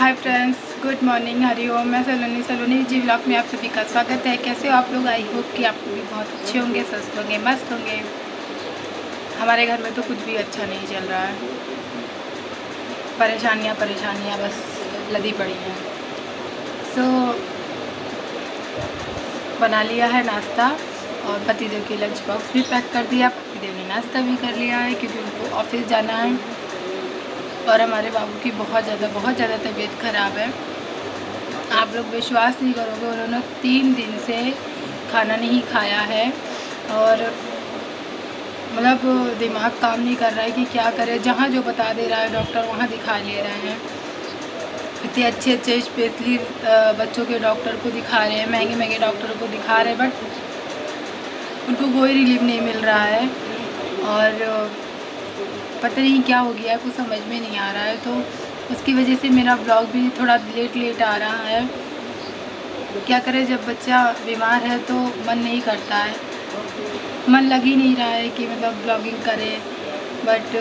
Hi friends good morning Hariom मैं सलोनी सलोनी जी blog में आप सभी का स्वागत है। कैसे हो आप लोग? आई होप कि आप भी बहुत अच्छे होंगे स्वस्थ होंगे मस्त होंगे। हमारे घर में तो कुछ भी अच्छा नहीं चल रहा है। परेशानियाँ परेशानियाँ बस लदी पड़ी हैं। सो so, बना लिया है नाश्ता और पतिदेव की लंच बॉक्स भी पैक कर दिया पतिदेव ने नाश्ता भी कर लिया है क्योंकि उनको ऑफ़िस जाना है। और हमारे बाबू की बहुत ज़्यादा बहुत ज़्यादा तबीयत ख़राब है। आप लोग विश्वास नहीं करोगे, उन्होंने तीन दिन से खाना नहीं खाया है और मतलब दिमाग काम नहीं कर रहा है कि क्या करे। जहाँ जो बता दे रहा है, डॉक्टर वहाँ दिखा ले रहे हैं। इतने अच्छे अच्छे स्पेशली बच्चों के डॉक्टर को दिखा रहे हैं, महँगे महँगे डॉक्टरों को दिखा रहे हैं बट उनको कोई रिलीफ नहीं मिल रहा है। और पता नहीं क्या हो गया है कुछ समझ में नहीं आ रहा है। तो उसकी वजह से मेरा ब्लॉग भी थोड़ा लेट लेट आ रहा है। क्या करें, जब बच्चा बीमार है तो मन नहीं करता है। मन लग ही नहीं रहा है कि मतलब ब्लॉगिंग करे। बट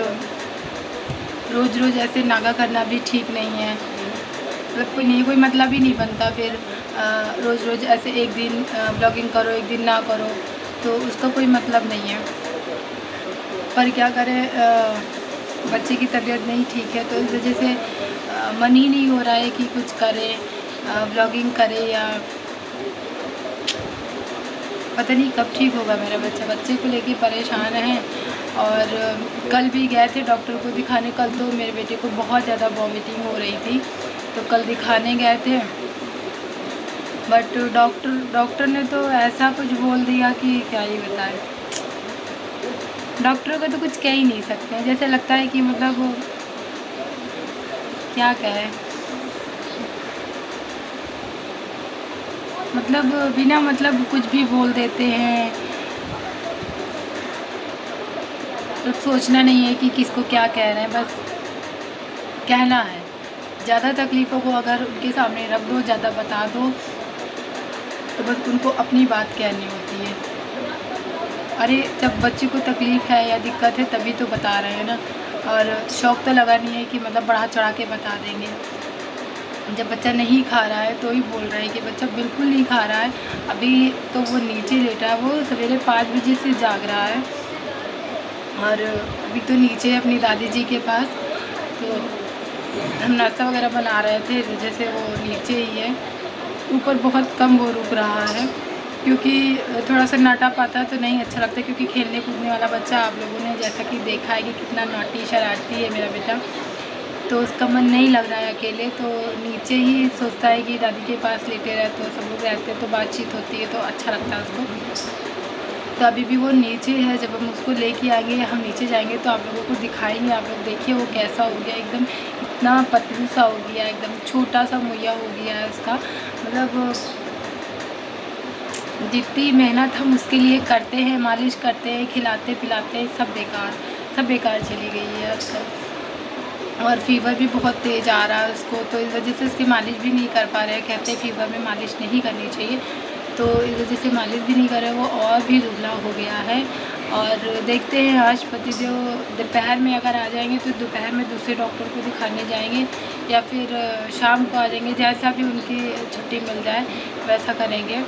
रोज़ रोज़ ऐसे नागा करना भी ठीक नहीं है। मतलब कोई नहीं, कोई मतलब ही नहीं बनता। फिर रोज़ रोज़ ऐसे एक दिन ब्लॉगिंग करो, एक दिन ना करो। तो उसका कोई मतलब नहीं है। पर क्या करें बच्चे की तबीयत नहीं ठीक है तो इस वजह से मन ही नहीं हो रहा है कि कुछ करे ब्लॉगिंग करे या पता नहीं कब ठीक होगा मेरा बच्चा। बच्चे को लेके परेशान हैं और कल भी गए थे डॉक्टर को दिखाने। कल तो मेरे बेटे को बहुत ज़्यादा वॉमिटिंग हो रही थी तो कल दिखाने गए थे। बट डॉक्टर डॉक्टर ने तो ऐसा कुछ बोल दिया कि क्या ही बताए। डॉक्टरों को तो कुछ कह ही नहीं सकते जैसे लगता है कि मतलब क्या कहे। मतलब बिना मतलब कुछ भी बोल देते हैं। तो सोचना नहीं है कि किसको क्या कह रहे हैं, बस कहना है। ज़्यादा तकलीफ़ों को अगर उनके सामने रख दो, ज़्यादा बता दो तो बस उनको अपनी बात कहनी होती है। अरे, जब बच्चे को तकलीफ़ है या दिक्कत है, तभी तो बता रहे हैं ना। और शौक़ तो लगा नहीं है कि मतलब बढ़ा चढ़ा के बता देंगे। जब बच्चा नहीं खा रहा है तो ही बोल रहे हैं कि बच्चा बिल्कुल नहीं खा रहा है। अभी तो वो नीचे लेटा है, वो सवेरे पाँच बजे से जाग रहा है। और अभी तो नीचे अपनी दादी जी के पास। तो हम नाश्ता वगैरह बना रहे थे, जैसे वो नीचे ही है। ऊपर बहुत कम वो रुक रहा है। क्योंकि थोड़ा सा नाटा पाता तो नहीं अच्छा लगता क्योंकि खेलने कूदने वाला बच्चा आप लोगों ने जैसा कि देखा है कि कितना नाटी, शरारती है मेरा बेटा। तो उसका मन नहीं लग रहा है अकेले तो नीचे ही सोचता है कि दादी के पास लेटे रहते तो सब लोग रहते तो बातचीत होती है तो अच्छा लगता है उसको। तो अभी भी वो नीचे है, जब हम उसको लेके आएँगे हम नीचे जाएँगे तो आप लोगों को दिखाएँगे, आप लोग देखिए वो कैसा हो गया, एकदम इतना पतलू सा हो गया, एकदम छोटा सा मुहैया हो गया है उसका। मतलब जितनी मेहनत हम उसके लिए करते हैं, मालिश करते हैं, खिलाते पिलाते हैं, सब बेकार सब बेकार चली गई है आजकल। और फीवर भी बहुत तेज़ आ रहा है उसको तो इस वजह से उसकी मालिश भी नहीं कर पा रहे कहते हैं फीवर में मालिश नहीं करनी चाहिए। तो इस वजह से मालिश भी नहीं कर रहे वो और भी दुबला हो गया है। और देखते हैं आज पति जो दोपहर में अगर आ जाएँगे तो दोपहर में दूसरे डॉक्टर को दिखाने जाएँगे या फिर शाम को आ जाएँगे। जैसा भी उनकी छुट्टी मिल जाए, वैसा करेंगे।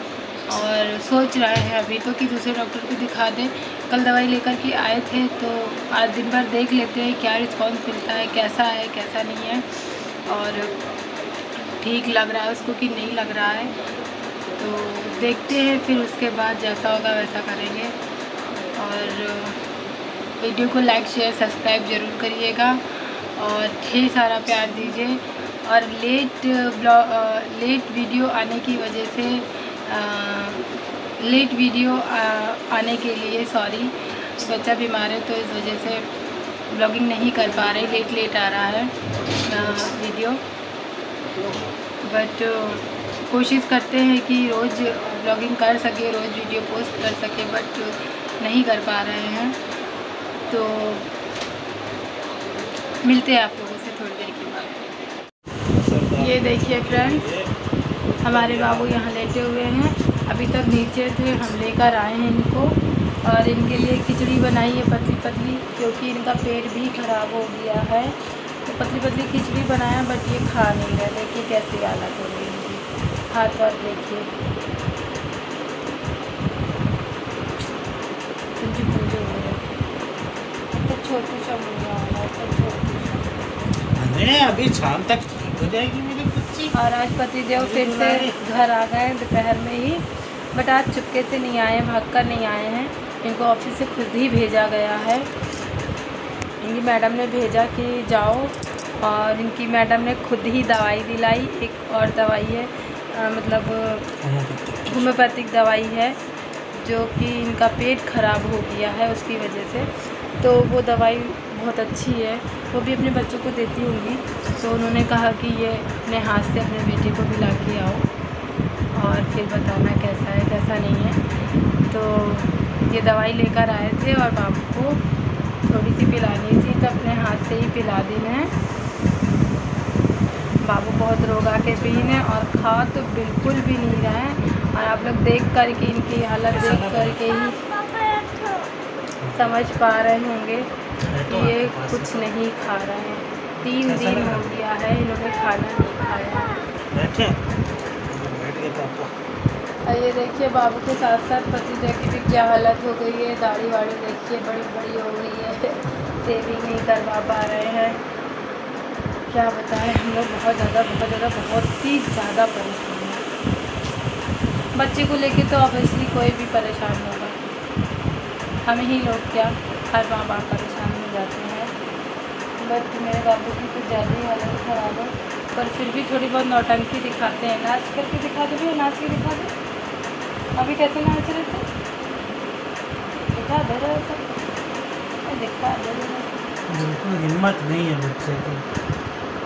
और सोच रहे हैं अभी तो कि दूसरे डॉक्टर को दिखा दें। कल दवाई लेकर के आए थे तो आज दिन भर देख लेते हैं क्या रिस्पॉन्स मिलता है, कैसा है, कैसा नहीं है। और ठीक लग रहा है उसको कि नहीं लग रहा है। तो देखते हैं, फिर उसके बाद जैसा होगा वैसा करेंगे। और वीडियो को लाइक, शेयर, सब्सक्राइब ज़रूर करिएगा। और ढेर सारा प्यार दीजिए। और लेट ब्लॉग लेट वीडियो आने की वजह से लेट वीडियो आने के लिए सॉरी बच्चा बीमार है तो इस वजह से ब्लॉगिंग नहीं कर पा रहे लेट लेट आ रहा है वीडियो बट कोशिश करते हैं कि रोज़ ब्लॉगिंग कर सके, रोज़ वीडियो पोस्ट कर सके बट नहीं कर पा रहे हैं. तो मिलते हैं आप लोगों से थोड़ी देर के बाद. ये देखिए फ्रेंड्स हमारे बाबू यहाँ लेटे हुए हैं। अभी तक नीचे थे, हम लेकर आए हैं इनको। और इनके लिए खिचड़ी बनाई है पतली पतली, क्योंकि इनका पेट भी ख़राब हो गया है। तो पतली पतली खिचड़ी बनाया, बट ये खा नहीं रहे। देखिए कैसी हालत हो है इनकी। हाथ वाथ देखिए। पुंजी पुंजी छोटी सा अभी शाम तक ठीक हो जाएगी। और आज पतिदेव फिर से घर आ गए दोपहर में ही। बट आज चुपके से नहीं आए भाग कर नहीं आए हैं। इनको ऑफ़िस से खुद ही भेजा गया है। इनकी मैडम ने भेजा कि जाओ और इनकी मैडम ने खुद ही दवाई दिलाई। एक और दवाई है आ, मतलब होम्योपैथिक दवाई है जो कि इनका पेट ख़राब हो गया है उसकी वजह से। तो वो दवाई बहुत अच्छी है। वो भी अपने बच्चों को देती होंगी। तो उन्होंने कहा कि ये अपने हाथ से अपने बेटे को भी ला के आओ और फिर बताना कैसा है, कैसा नहीं है। तो ये दवाई लेकर आए थे और बाबू को थोड़ी सी पिलानी थी तो अपने हाथ से ही पिला दी मैं। बाबू बहुत रोगा के पी हैं और खा तो बिल्कुल भी नहीं रहा है। और आप लोग देख कर के इनकी हालत देख कर के ही समझ पा रहे होंगे कि ये कुछ नहीं खा रहे हैं। तीन दिन हो गया है इन्होंने खाना नहीं खाया। और ये देखिए बाबू के साथ साथ पति की भी क्या हालत हो गई है। दाढ़ी वाड़ी देखिए बड़ी बड़ी हो गई है। सेविंग नहीं करवा पा रहे हैं। क्या बताएँ हम लोग बहुत ज़्यादा बहुत ज़्यादा बहुत ही ज़्यादा परेशान हैं। बच्चे को लेके तो ऑब्वियसली कोई भी परेशान होगा। हम ही लोग क्या हर माँ बाप परेशान हो जाते हैं। बट मेरे बाबू की कुछ ज़्यादा ही हालत ख़राब है। पर फिर भी थोड़ी बहुत नौटंकी दिखाते हैं। नाच करके दिखा दो भैया नाच के दिखा दो। अभी कैसे नाच रहे थे? दिखा दे रहे सब। दिखा दे रहे बिल्कुल हिम्मत नहीं है बच्चे की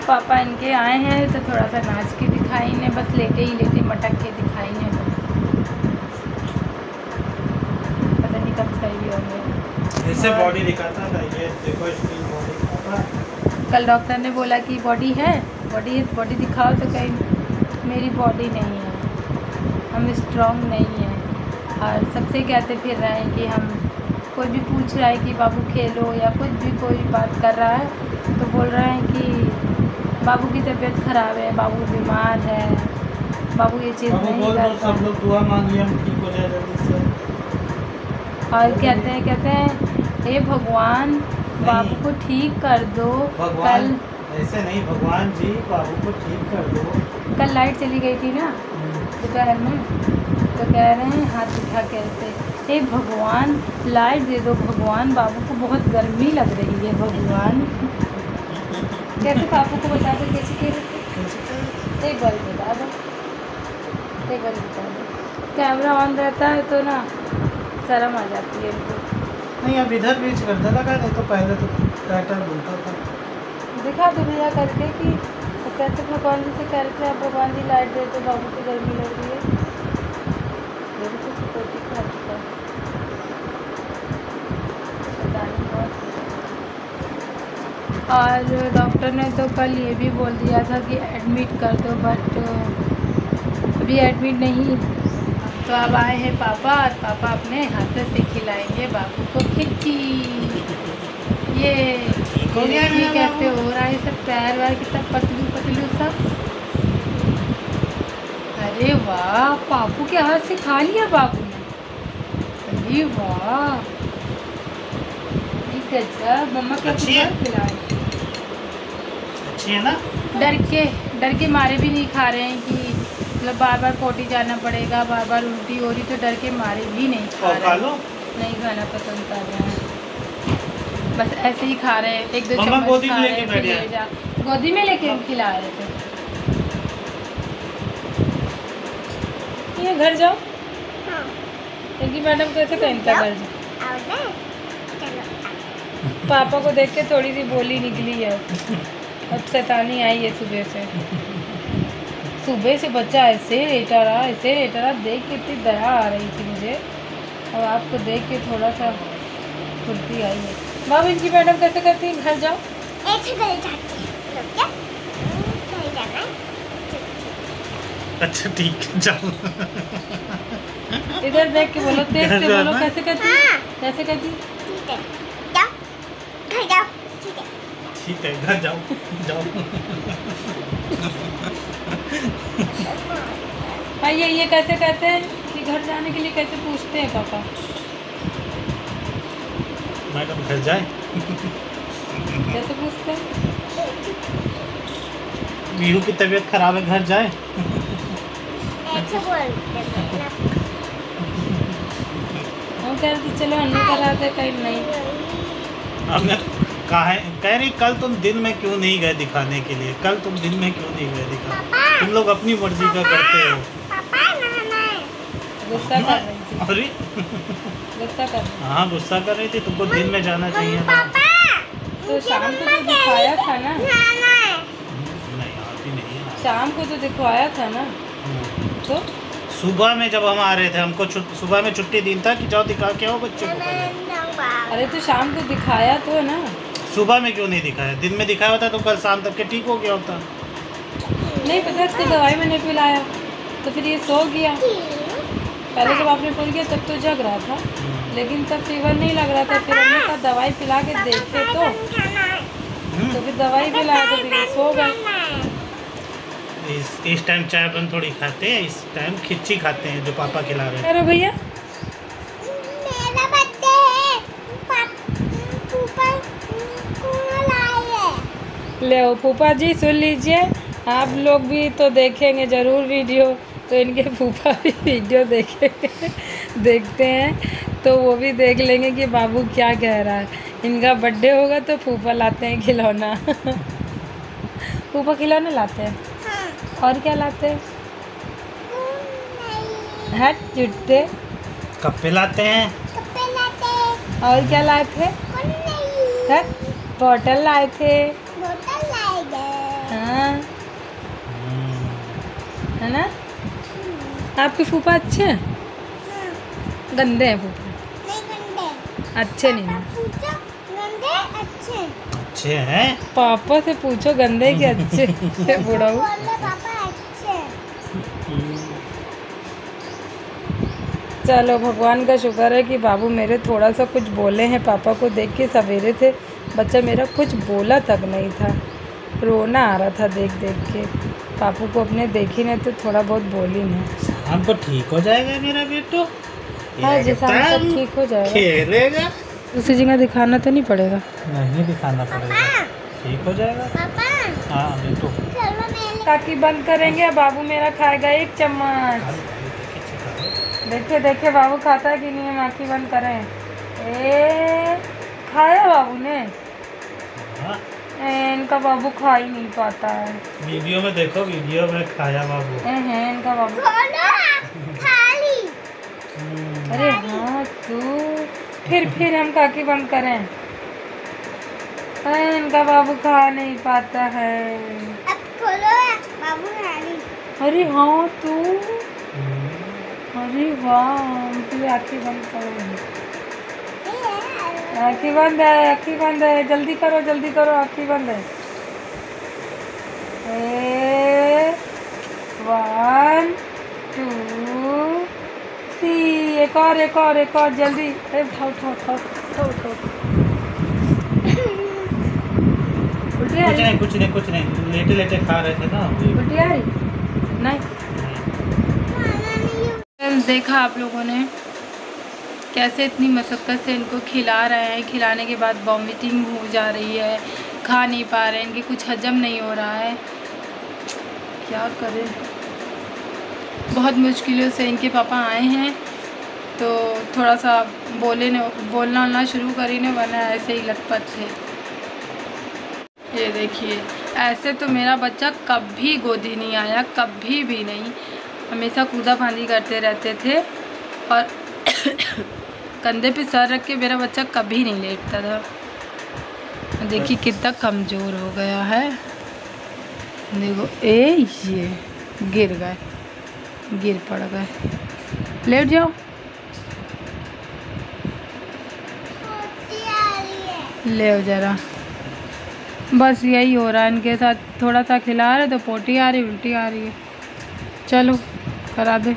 पापा इनके आए हैं तो थोड़ा सा नाच के दिखाई ने बस लेटे ही लेटे मटक के दिखाई ने बस कब सही होंगे ऐसे और- बॉडी दिखाता था ये देखो इसकी बॉडी कल डॉक्टर ने बोला कि बॉडी है बॉडी बॉडी दिखाओ तो कहीं मेरी बॉडी नहीं है। हम स्ट्रांग नहीं हैं। और सबसे कहते फिर रहे हैं कि हम कोई भी पूछ रहा है कि बाबू खेलो या कुछ भी कोई बात कर रहा है तो बोल रहे हैं कि बाबू की तबीयत ख़राब है बाबू बीमार है बाबू ये चीज़ नहीं सब लोग दुआ मांगिए हम ठीक हो जाए जल्दी से। और कहते हैं कहते हैं हे भगवान बाबू को ठीक कर दो। कल ऐसे नहीं भगवान जी बाबू को ठीक कर दो। कल लाइट चली गई थी ना दोपहर में। तो कह रहे हैं हाथ उठा के ऐसे हे भगवान लाइट दे दो भगवान बाबू को बहुत गर्मी लग रही है भगवान। कैसे बाबू को बता दो कैसे थे एक बार बता दो। एक बार बता दो। कैमरा ऑन रहता है तो ना शर्म आ जाती है इनको। नहीं अब इधर बीच करने लगा नहीं तो पहले तो टाइटर बोलता था। दिखा दो भैया करके कि कैसे भगवान जी से कह रहे थे आप भगवान जी लाइट दे दो बाबू को गर्मी लग रही है। देखो तो का का है। और डॉक्टर ने तो कल ये भी बोल दिया था कि एडमिट कर दो बट अभी एडमिट नहीं तो अब आए हैं पापा और पापा अपने हाथों से खिलाएँगे बाबू को खिच्ची ये कैसे हो रहा है सब पैर वार कितना पतलू पतलू सब। अरे वाह पापू के हाथ से खा लिया बाबू ने। अरे वाह। गजब मम्मा क्या खिलाए। अच्छी है ना? डर के डर के मारे भी नहीं खा रहे हैं कि मतलब बार बार पोटी जाना पड़ेगा बार बार उल्टी हो रही तो डर के मारे भी नहीं खा रहे नहीं खाना पसंद कर रहे हैं। बस ऐसे ही खा रहे हैं। एक दो चम्मच गोदी खा में रहे लेके हैं, ले जा। गोदी में लेके खिला रहे थे। ये घर जाओ। क्योंकि मैडम कैसे कहीं था घर जाओ पापा को देख के थोड़ी सी बोली निकली है। अब सैतानी आई है सुबह से। सुबह से बच्चा ऐसे लेटा रहा ऐसे लेटा रहा देख के इतनी दया आ रही थी मुझे। और आपको देख के थोड़ा सा फुर्ती आई है। बाबू इनकी मैडम कैसे करती है? घर जाओ। अच्छा ठीक है जाओ। इधर देख के बोलो तेज से बोलो कैसे करती हाँ। कैसे करती ठीक है। ठीक है घर जाओ। जाओ। हाँ ये ये कैसे कहते हैं कि घर जाने के लिए कैसे पूछते हैं पापा? मैडम घर जाए? कैसे पूछते हैं? वीहू की तबीयत खराब है घर जाए? हैं हम कह रहे थे चलो अन्नू करा दे कहीं नहीं। मैं कहा है। कह रही कल तुम दिन में क्यों नहीं गए दिखाने के लिए? कल तुम दिन में क्यों नहीं गए दिखा तुम लोग अपनी मर्ज़ी का करते हो। है। गुस्सा कर रही थी। गुस्सा कर हाँ गुस्सा कर रही थी तुमको दिन में जाना चाहिए था। पापा तो शाम को तो दिखाया था ना? नहीं आती नहीं है। शाम को तो दिखवाया था ना। तो? सुबह में जब हम आ रहे थे हमको सुबह में छुट्टी दिन था कि जाओ दिखा के आओ बच्चों को अरे तो शाम को दिखाया तो है ना? सुबह में क्यों नहीं दिखाया? दिन में दिखाया होता तो कल शाम तक के ठीक हो गया होता। नहीं पता इसको दवाई मैंने पिलाया तो फिर ये सो गया। पहले जब आपने फ़ोन किया तब तो जग रहा था। लेकिन तब फीवर नहीं लग रहा था फिर हमने कहा दवाई पिला के देखे तो। तो फिर दवाई पिलाया तो फिर सो गए। इस इस टाइम चाय बन थोड़ी खाते हैं इस टाइम खिच्ची खाते हैं जो पापा खिला रहे हैं। अरे भैया ले फूफा जी सुन लीजिए आप लोग भी तो देखेंगे ज़रूर वीडियो तो इनके फूफा भी वीडियो देखेंगे देखते हैं तो वो भी देख लेंगे कि बाबू क्या कह रहा है। इनका बर्थडे होगा तो फूफा लाते हैं खिलौना। फूफा खिलौने लाते हैं? हाँ। और क्या लाते हैं? नहीं। हट जुट्टे। कब पे लाते हैं। और क्या लाए थे? हट बॉटल लाए थे। बोतल लाए हाँ। है ना? आपके फूफा अच्छे हैं? हाँ। गंदे हैं फूफा? नहीं गंदे। अच्छे नहीं हैं। गंदे अच्छे अच्छे हैं? पापा से पूछो गंदे कि अच्छे पापा चलो भगवान का शुक्र है कि बाबू मेरे थोड़ा सा कुछ बोले हैं। पापा को देख के सवेरे थे बच्चा मेरा कुछ बोला तक नहीं था। रोना आ रहा था देख देख के। पापू को अपने देखी नहीं तो थोड़ा बहुत बोली नहीं शाम को ठीक हो जाएगा मेरा बेटो? हाँ जी शाम एकदम ठीक हो जाएगा। खेलेगा? दूसरी जगह दिखाना तो नहीं पड़ेगा। नहीं दिखाना पड़ेगा। ठीक हो जाएगा? पापा। हाँ बेटो। ताकि बंद करेंगे बाबू मेरा खाएगा एक चम्मच। देखिए देखिए बाबू खाता है कि नहीं हम आँखें बंद करें। ए खाया बाबू ने? हाँ, इनका बाबू खा ही नहीं पाता है। वीडियो में देखो वीडियो में खाया बाबू। इनका बाबू। खोलो खाली हम्म, अरे हाँ तू। फिर फिर हम काकी बंद करें। इनका बाबू खा नहीं पाता है। अब खोलो बाबू अरे हाँ तू। हम्म, अरे वाह हम फिर आँखें बंद करें। आँखें बंद है आँखें बंद है। जल्दी करो जल्दी करो आँखें बंद है। ए वन टू थ्री एक और एक और एक और जल्दी। अरे उठाओ उठाओ उठाओ उठाओ उठाओ। कुछ नहीं कुछ नहीं कुछ नहीं। लेटे लेटे खा रहे थे ना। उल्टी आ रही? नहीं। देखा आप लोगों ने? कैसे इतनी मशक्क़त से इनको खिला रहे हैं? खिलाने के बाद वॉमिटिंग हो जा रही है, खा नहीं पा रहे हैं इनके कुछ हजम नहीं हो रहा है। क्या करें? बहुत मुश्किलों से इनके पापा आए हैं तो थोड़ा सा बोले ने, बोलना उलना शुरू करी ने, वरना ऐसे ही लटपट थे। ये देखिए, ऐसे तो मेरा बच्चा कभी गोदी नहीं आया, कभी भी नहीं। हमेशा कूदा फांदी करते रहते थे और कंधे पे सर रख के मेरा बच्चा कभी नहीं लेटता था। देखिए कितना कमज़ोर हो गया है। देखो, ए, ये गिर गए, गिर पड़ गए। लेट जाओ। ले ज़रा। बस यही हो रहा है इनके साथ। थोड़ा सा खिला रहे तो पोटी आ रही, उल्टी आ रही है। चलो, करा दे।